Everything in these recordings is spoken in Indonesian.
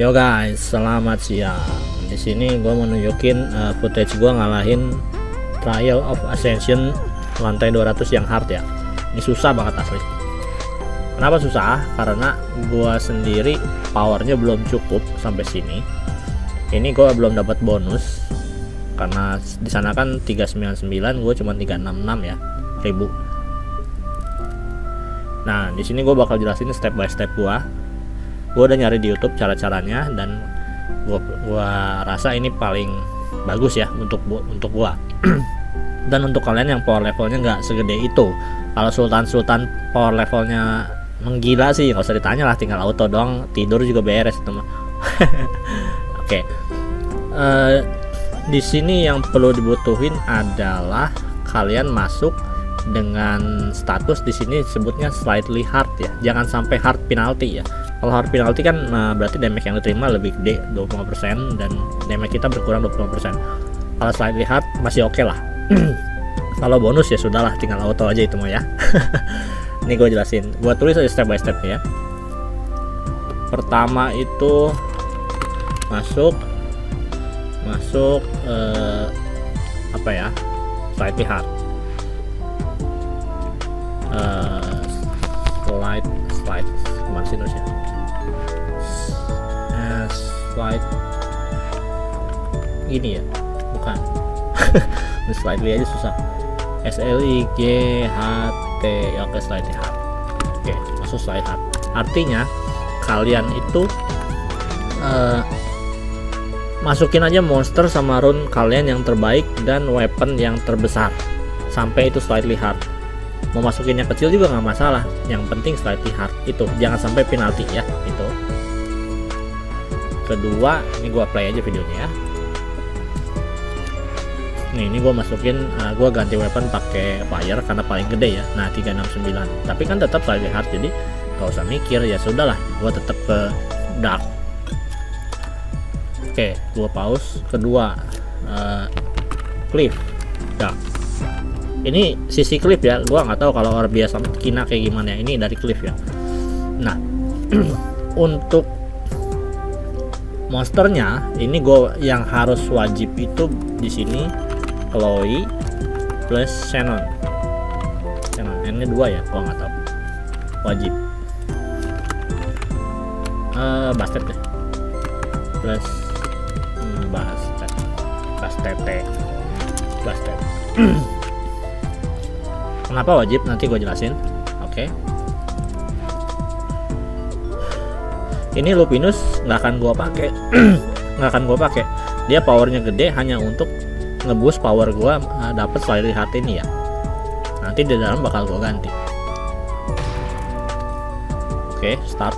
Yo guys, selamat siang. Di sini gue mau nunjukin uh, footage gue ngalahin Trial of Ascension lantai 200 yang hard ya. Ini susah banget asli. Kenapa susah? Karena gue sendiri powernya belum cukup sampai sini. Ini gue belum dapat bonus karena di sana kan 399 gue cuma 366 ya ribu. Nah di sini gue bakal jelasin step by step gue gue udah nyari di YouTube cara-caranya dan gue gua rasa ini paling bagus ya untuk untuk gue dan untuk kalian yang power levelnya nggak segede itu. Kalau sultan sultan power levelnya menggila sih nggak usah ditanya lah tinggal auto dong tidur juga beres itu mah oke. Okay. uh, eh, di sini yang perlu dibutuhin adalah kalian masuk dengan status di sini sebutnya slightly hard ya. Jangan sampai hard penalty ya kalau hard penalty kan nah, berarti damage yang diterima lebih gede 25% dan damage kita berkurang 25% kalau slightly hard masih oke okay lah. Kalau bonus ya sudahlah tinggal auto aja itu mah ya. Ini gue jelasin. Gue tulis aja step by step ya. Pertama itu masuk masuk eh, apa ya slightly hard. Uh, slide slide ke mana sih slide. Ini ya? Bukan. Slightly aja susah. S L I G H T. Ya oke slightly hard oke masuk slide hard. Artinya kalian itu uh, masukin aja monster sama rune kalian yang terbaik dan weapon yang terbesar. Sampai itu slightly hard mau masukin yang kecil juga nggak masalah. Yang penting slightly hard itu. Jangan sampai penalti ya itu kedua ini gua play aja videonya ya. Nih ini gua masukin uh, gua ganti weapon pakai fire karena paling gede ya nah 369 tapi kan tetap slightly hard jadi gak usah mikir ya sudahlah gua tetap ke dark. Oke gua pause. Kedua uh, cliff. Dark ini sisi cliff ya gua nggak tahu kalau orang biasa kina kayak gimana ya. Ini dari cliff ya. Nah untuk monsternya ini gue yang harus wajib itu di sini Chloe plus Shannon. Shannon N nya dua ya gue nggak tahu. Wajib. Uh, basket deh. Plus hmm, basket basket basket kenapa wajib? Nanti gue jelasin. Oke. okay. Ini Lupinus nggak akan gua pakai. Nggak akan gua pakai. Dia powernya gede hanya untuk ngebus power gua uh, dapat selain hati ini ya. Nanti di dalam bakal gua ganti. Oke okay, start.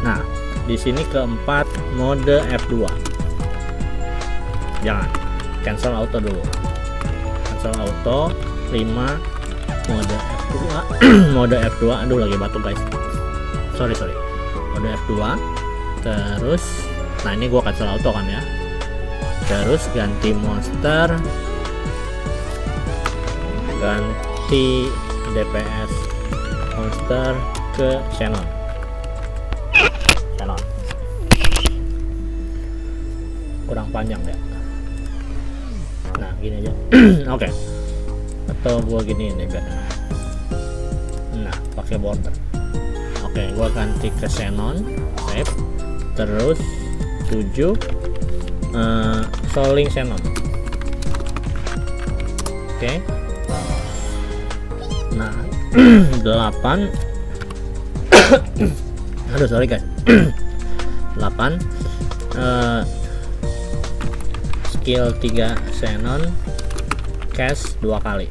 Nah di sini keempat mode F2 jangan. Cancel auto dulu. Cancel auto 5 mode F2 mode F2 aduh lagi batuk guys. Sorry sorry. Mode F2 terus nah ini gua cancel auto kan ya. Terus ganti monster. Ganti DPS monster ke Shannon. Shannon. Kurang panjang ya. Nah gini aja. Oke. Okay. atau gua gini nih biar pakai border. Oke gua ganti ke xenon save terus 7 uh, soling xenon. Oke. Nah 8 aduh sorry guys. 8 uh, skill 3 xenon cash dua kali.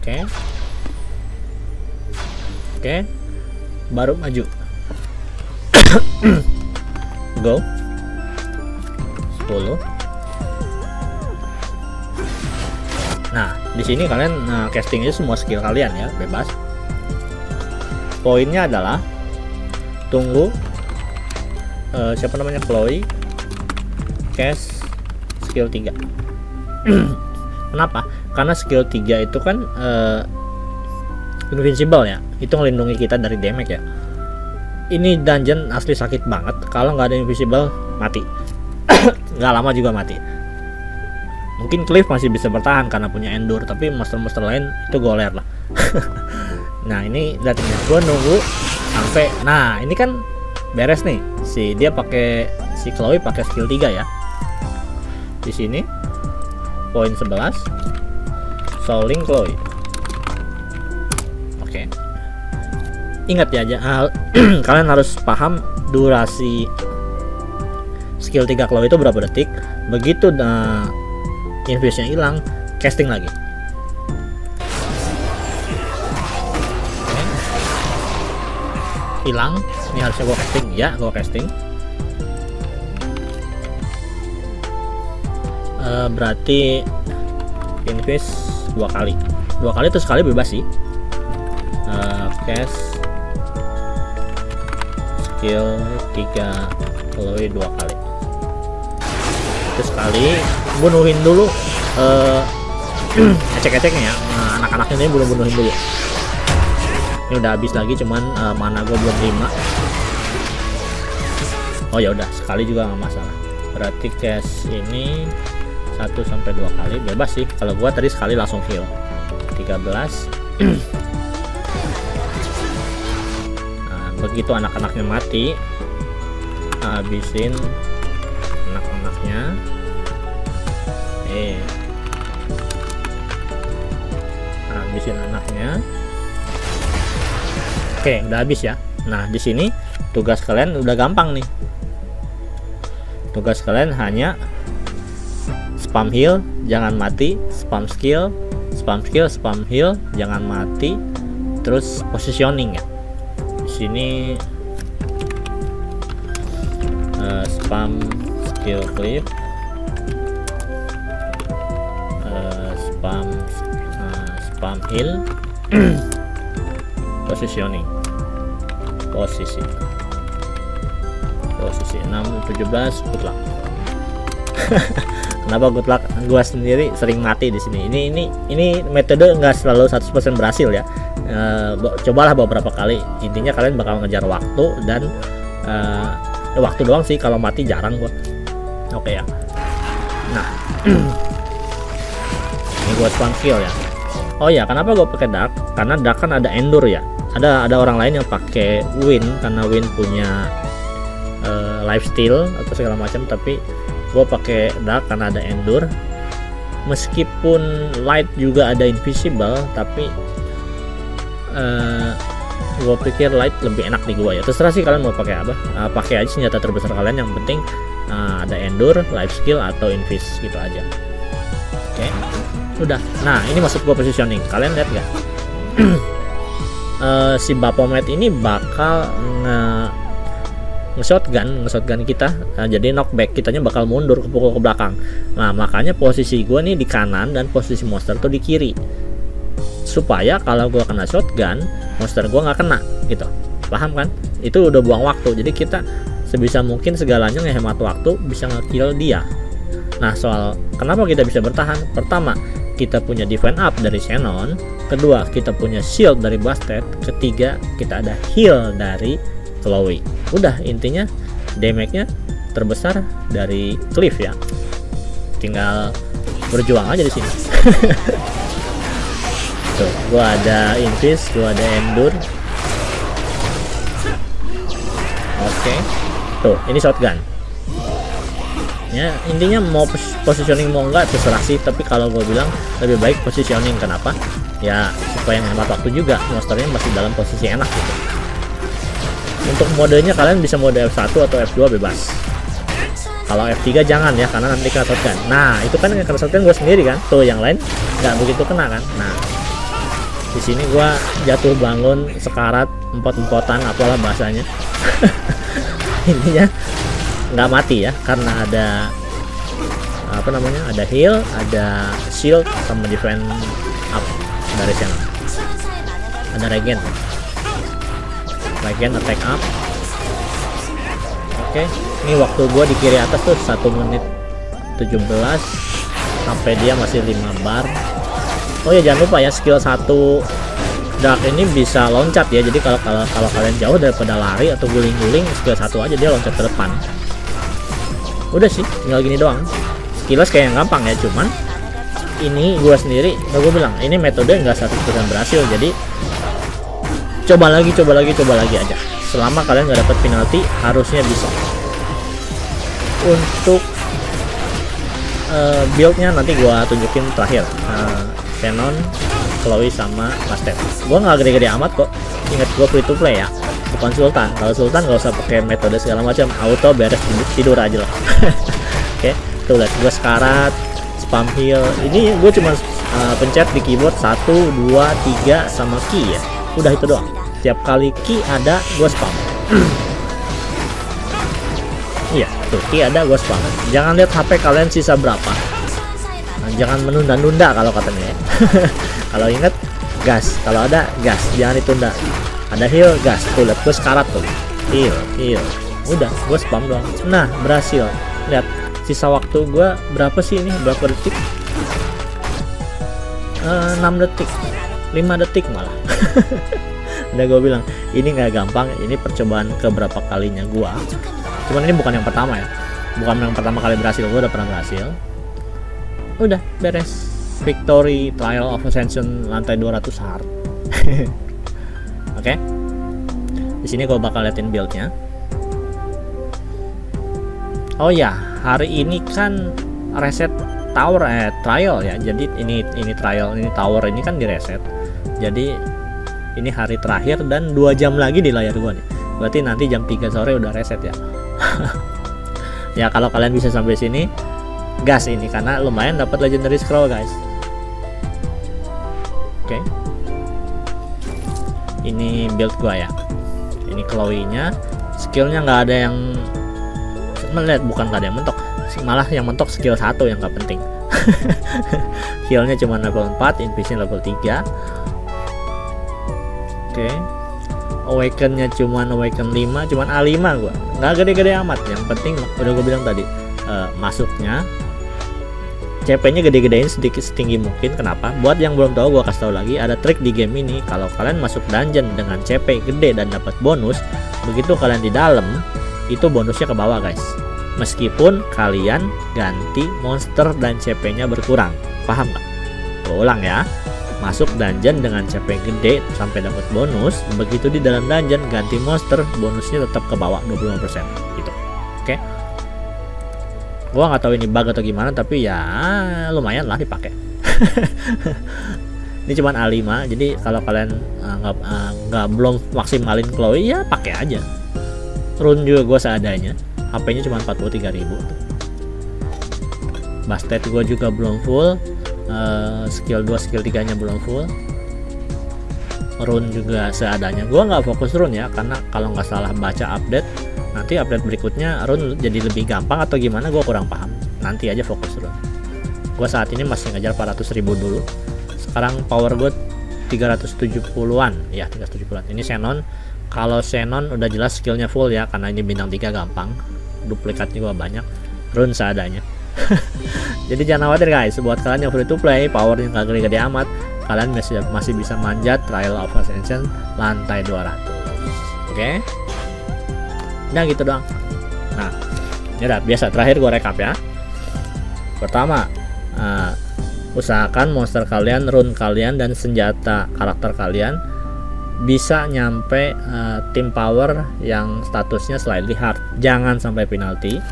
Oke. okay. Oke. Okay. baru maju. Go. 10 nah di sini kalian nah, casting aja semua skill kalian ya bebas. Poinnya adalah tunggu uh, siapa namanya? Chloe. Cast skill 3 kenapa? Karena skill 3 itu kan uh, invincible ya. Itu melindungi kita dari damage ya. Ini dungeon asli sakit banget. Kalau nggak ada invisible mati. Nggak lama juga mati. Mungkin Cliff masih bisa bertahan karena punya endure tapi monster-monster lain itu goler lah. Nah ini ini gue nunggu sampai nah ini kan beres nih. Si dia pakai si Chloe pakai skill 3 ya. Di sini poin 11 Souling Chloe oke. Ingat ya aja kalian harus paham durasi skill 3 Chloe itu berapa detik. Begitu uh, invisinya hilang casting lagi. Hilang. Ini harusnya gua casting. Ya gua casting. Uh, berarti invis dua kali. Dua kali itu sekali bebas sih cast skill 3 Chloe dua kali. Itu sekali. Bunuhin dulu uh, ecek-eceknya ya anak-anaknya ini belum bunuhin dulu. Ini udah habis lagi cuman uh, mana gue belum lima oh ya udah sekali juga nggak masalah. Berarti cash ini 1 sampai dua kali bebas sih. Kalau gua tadi sekali langsung heal. 13 begitu anak-anaknya mati habisin anak-anaknya eh habisin anaknya Oke, udah habis ya. Nah, di sini tugas kalian udah gampang nih. Tugas kalian hanya spam heal, jangan mati, spam skill, spam skill, spam heal, jangan mati, terus positioning ya. Sini uh, spam skill clip, uh, spam uh, spam heal, positioning posisi posisi 6 17 good luck. Kenapa good luck? Gua sendiri sering mati di sini. Ini ini ini metode nggak selalu 100% berhasil ya e, cobalah beberapa kali. Intinya kalian bakal ngejar waktu dan e, waktu doang sih. Kalau mati jarang gua. Oke ya. Nah. Ini gua spam skill ya. Oh ya kenapa gue pakai dark? Karena dark kan ada endure ya. Ada ada orang lain yang pakai win karena win punya uh, lifesteal atau segala macam. Tapi gue pakai dark karena ada endure. Meskipun light juga ada invisible tapi uh, eh, gue pikir light lebih enak di gue ya. Terserah sih kalian mau pakai apa. Uh, pakai aja senjata terbesar kalian. Yang penting uh, ada endure life skill atau invis gitu aja. Oke. Okay. udah. Nah ini masuk gue positioning. Kalian lihat nggak? Uh, si Baphomet ini bakal nge nge-shotgun, nge-shotgun kita. Nah, jadi knockback kitanya bakal mundur ke pukul ke belakang. Nah makanya posisi gue nih di kanan dan posisi monster tuh di kiri supaya kalau gue kena shotgun monster gue nggak kena gitu. Paham kan? Itu udah buang waktu. Jadi kita sebisa mungkin segalanya ngehemat waktu bisa ngekill dia. Nah soal kenapa kita bisa bertahan? Pertama kita punya defense up dari Shannon kedua kita punya shield dari Bastet. Ketiga kita ada heal dari Chloe. Udah intinya damage-nya terbesar dari Cliff ya. Tinggal berjuang aja di sini tuh gua ada invis gua ada endure oke. Okay. tuh ini shotgun. Ya intinya mau positioning mau enggak terserah sih. Tapi kalau gue bilang lebih baik positioning. Kenapa? Ya supaya menghemat waktu juga. Monsternya masih dalam posisi enak gitu. Untuk modenya kalian bisa mode F1 atau F2 bebas. Kalau F3 jangan ya karena nanti kena shotgun. Nah itu kan yang kena shotgun gue sendiri kan. Tuh yang lain nggak begitu kena kan? Nah di sini gue jatuh bangun sekarat empot-empotan apalah bahasanya. Intinya nggak mati ya karena ada apa namanya ada heal ada shield sama defense up dari sana. Ada regen. Regen attack up. Oke ini waktu gua di kiri atas tuh satu menit 17 sampai dia masih 5 bar oh ya jangan lupa ya skill 1 Dark ini bisa loncat ya. Jadi kalau kalau kalau kalian jauh daripada lari atau guling-guling skill satu aja dia loncat ke depan. Udah sih tinggal gini doang. Sekilas kayak yang gampang ya cuman ini gue sendiri gue bilang ini metode nggak satu berhasil. Jadi coba lagi coba lagi coba lagi aja. Selama kalian nggak dapat penalti harusnya bisa. Untuk uh, buildnya nanti gue tunjukin terakhir. Uh, Canon Chloe sama Bastet gue nggak gede-gede amat kok. Ingat gue free to play ya. Bukan Sultan. Kalau Sultan nggak usah pakai metode segala macam. Auto beres tidur aja lah. Oke okay, tuh lihat gue sekarat spam heal. Ini gue cuma uh, pencet di keyboard 1 2 3 sama key ya. Udah itu doang. Tiap kali key ada gue spam. Iya tuh key ada gue spam. Jangan lihat HP kalian sisa berapa jangan menunda-nunda kalau katanya ya kalau inget gas. Kalau ada gas. Jangan ditunda. Ada heal gas. Tuh lihat gue sekarat tuh. Heal heal. Udah gue spam doang. Nah berhasil. Lihat sisa waktu gue berapa sih ini? Berapa detik? Uh, eh, 6 detik. 5 detik malah. Udah gue bilang ini nggak gampang. Ini percobaan keberapa kalinya gue cuman ini bukan yang pertama ya. Bukan yang pertama kali berhasil. Gue udah pernah berhasil udah beres. Victory trial of ascension lantai 200 hard. Oke. Okay? di sini gue bakal liatin buildnya. Oh ya hari ini kan reset tower eh trial ya. Jadi ini ini trial ini tower ini kan di reset. Jadi ini hari terakhir dan dua jam lagi di layar gua nih. Berarti nanti jam 3 sore udah reset ya. Ya kalau kalian bisa sampai sini gas ini karena lumayan dapat legendary scroll guys. Oke. Okay. ini build gua ya. Ini Chloe nya skillnya nggak ada yang melihat bukan gak ada yang mentok. Malah yang mentok skill satu yang gak penting. Healnya cuma level 4 invision level 3 oke. Okay. awakennya cuma awaken 5 cuman A5 gua. Nggak gede-gede amat. Yang penting udah gue bilang tadi uh, masuknya CP nya gede-gedein sedikit setinggi mungkin kenapa? Buat yang belum tahu gue kasih tahu lagi ada trik di game ini. Kalau kalian masuk dungeon dengan CP gede dan dapat bonus begitu kalian di dalam itu bonusnya ke bawah guys. Meskipun kalian ganti monster dan CP nya berkurang. Paham nggak? ulang ya. Masuk dungeon dengan CP gede sampai dapat bonus begitu di dalam dungeon ganti monster bonusnya tetap ke bawah 25% gitu. Oke? okay? Gua nggak tahu ini bug atau gimana tapi ya lumayan lah dipakai. Ini cuman A5 jadi kalau kalian eh, nggak uh, uh, belum maksimalin Chloe ya pakai aja. Run juga gue seadanya. HP nya cuma 43.000 Bastet gue juga belum full uh, skill 2 skill 3 nya belum full. Run juga seadanya. Gue nggak fokus run ya karena kalau nggak salah baca update nanti update berikutnya run jadi lebih gampang atau gimana? Gue kurang paham. Nanti aja fokus run gue saat ini masih ngejar 400 ribu dulu. Sekarang power gue 370-an ya 370-an ini Xenon. Kalau Xenon udah jelas skillnya full ya karena ini bintang 3 gampang. Duplikatnya juga banyak. Run seadanya. Jadi jangan khawatir guys. Buat kalian yang free to play powernya nggak gede-gede amat kalian masih masih bisa manjat trial of ascension lantai 200 oke? okay? Nah gitu doang. Nah ya udah biasa. Terakhir gue rekap ya. Pertama uh, usahakan monster kalian run kalian dan senjata karakter kalian bisa nyampe uh, tim power yang statusnya slightly hard. Jangan sampai penalti.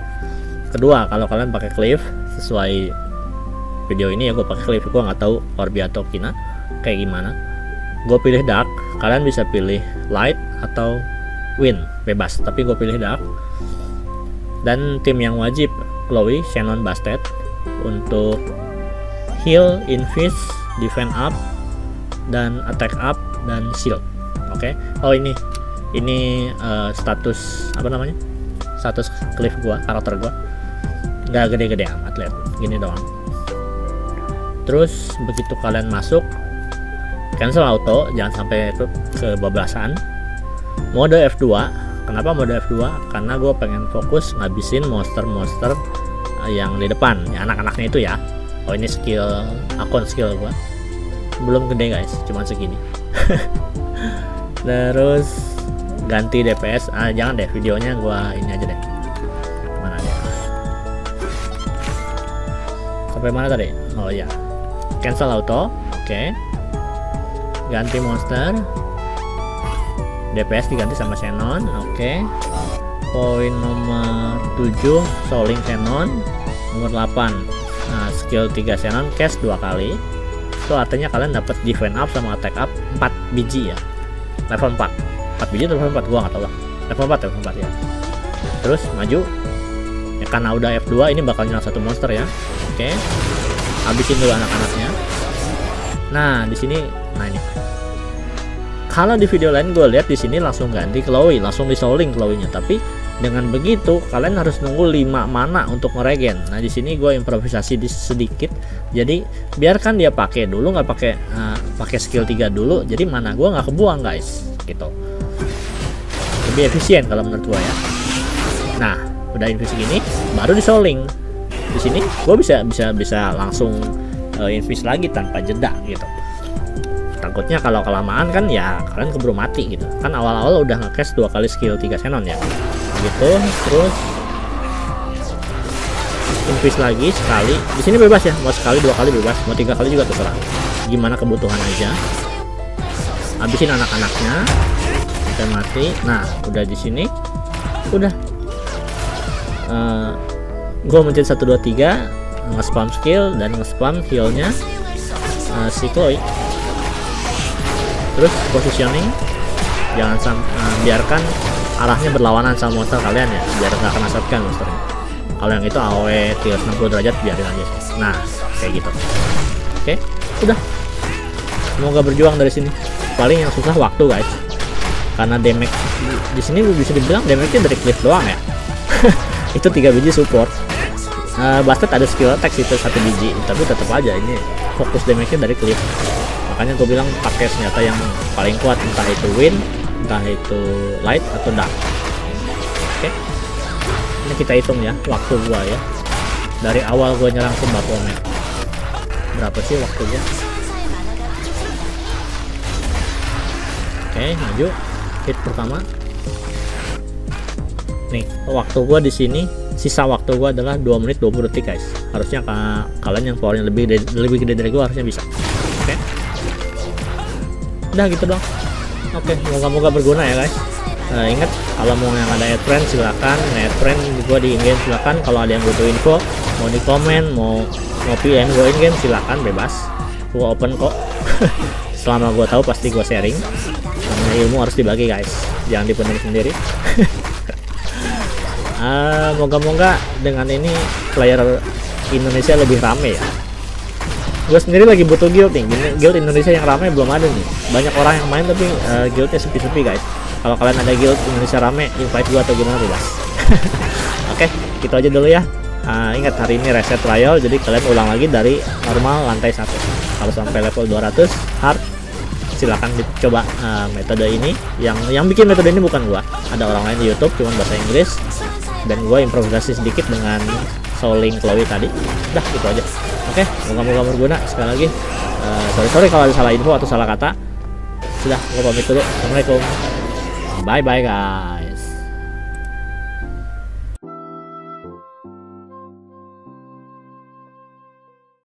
Kedua kalau kalian pakai cliff sesuai video ini ya gue pakai cliff. Gue nggak tahu Orbi atau Kina kayak gimana. Gue pilih dark. Kalian bisa pilih light atau win bebas. Tapi gue pilih dark. Dan tim yang wajib Chloe, Shannon, Bastet untuk heal, invis, defend up dan attack up dan shield. Oke? Okay? oh ini ini uh, status apa namanya? Status cliff gua karakter gua. Nggak gede-gede amat lihat. Gini doang. Terus begitu kalian masuk cancel auto jangan sampai itu kebablasan mode F2 kenapa mode F2 karena gue pengen fokus ngabisin monster-monster eh, yang di depan ya anak-anaknya itu ya. Oh ini skill akun skill gua. Belum gede guys cuman segini. Terus ganti DPS ah jangan deh videonya gua ini aja deh. Mana dia? Sampai mana tadi? Oh ya cancel auto. Oke. Ganti monster DPS diganti sama Xenon oke. Poin nomor 7 Soling Xenon. Nomor 8 nah, skill 3 Xenon cash dua kali. Itu artinya kalian dapat defense up sama attack up 4 biji ya. Level 4 4 biji atau level 4 gua nggak tahu lah. Level 4 level 4 ya. Terus maju. Ya karena udah F2 ini bakal nyerang satu monster ya. Oke. Habisin dulu anak-anaknya. Nah di sini nah ini kalau di video lain gue lihat di sini langsung ganti Chloe langsung di soling Chloe-nya tapi dengan begitu kalian harus nunggu 5 mana untuk ngeregen. Nah di sini gue improvisasi di sedikit. Jadi biarkan dia pakai dulu nggak pakai uh, pakai skill 3 dulu. Jadi mana gue nggak kebuang guys. Gitu. Lebih efisien kalau menurut gue ya. Nah udah infus gini baru di soling di sini gue bisa bisa bisa langsung uh, infus lagi tanpa jeda gitu takutnya kalau kelamaan kan ya kalian keburu mati gitu. Kan awal-awal udah nge dua kali skill 3 xenon ya. Gitu terus infus lagi sekali. Di sini bebas ya mau sekali dua kali bebas mau tiga kali juga terserah. Gimana kebutuhan aja. Habisin anak-anaknya kita mati. Nah udah di sini. Udah. Uh, eh, gue mencet 123 nge-spam skill dan nge-spam healnya uh, si Chloe terus positioning. Jangan sam uh, biarkan arahnya berlawanan sama monster kalian ya biar nggak kena shotgun monsternya. Kalau yang itu AOE 360 derajat biarin aja nah kayak gitu. Oke udah. Semoga berjuang dari sini. Paling yang susah waktu guys. Karena damage di, sini bisa dibilang damage-nya dari cliff doang ya. Itu tiga biji support. Uh, Bastard ada skill attack itu satu biji. Tapi tetap aja ini fokus damage-nya dari cliff makanya gue bilang pakai senjata yang paling kuat entah itu win entah itu light atau dark. Oke. Ini kita hitung ya waktu gua ya. Dari awal gua nyerang ke Baphomet berapa sih waktu gua oke maju. Hit pertama. Nih waktu gua di sini sisa waktu gua adalah 2 menit 20 detik guys. Harusnya kalian yang powernya lebih lebih gede dari gua harusnya bisa udah gitu dong oke moga-moga berguna ya guys. Uh, ingat kalau mau yang ada friend silakan. Friend gue di in-game silakan. Kalau ada yang butuh info mau di komen mau mau PM gue in-game silakan bebas. Gue open kok. Selama gue tahu pasti gue sharing. Karena ilmu harus dibagi guys. Jangan dipendam sendiri. Uh, moga-moga dengan ini player Indonesia lebih rame ya gue sendiri lagi butuh guild nih. Guild Indonesia yang ramai belum ada nih. Banyak orang yang main tapi uh, guildnya sepi-sepi guys. Kalau kalian ada guild Indonesia rame invite gue atau gimana bebas? Oke okay, gitu aja dulu ya. Uh, ingat hari ini reset trial jadi kalian ulang lagi dari normal lantai satu. Kalau sampai level 200 hard. Silahkan dicoba uh, metode ini. Yang yang bikin metode ini bukan gua. Ada orang lain di YouTube cuman bahasa Inggris. Dan gua improvisasi sedikit dengan Soling Chloe tadi. Udah gitu aja. Oke moga-moga berguna. Sekali lagi uh, sorry sorry kalau ada salah info atau salah kata. Sudah gue pamit dulu. Assalamualaikum. Bye bye guys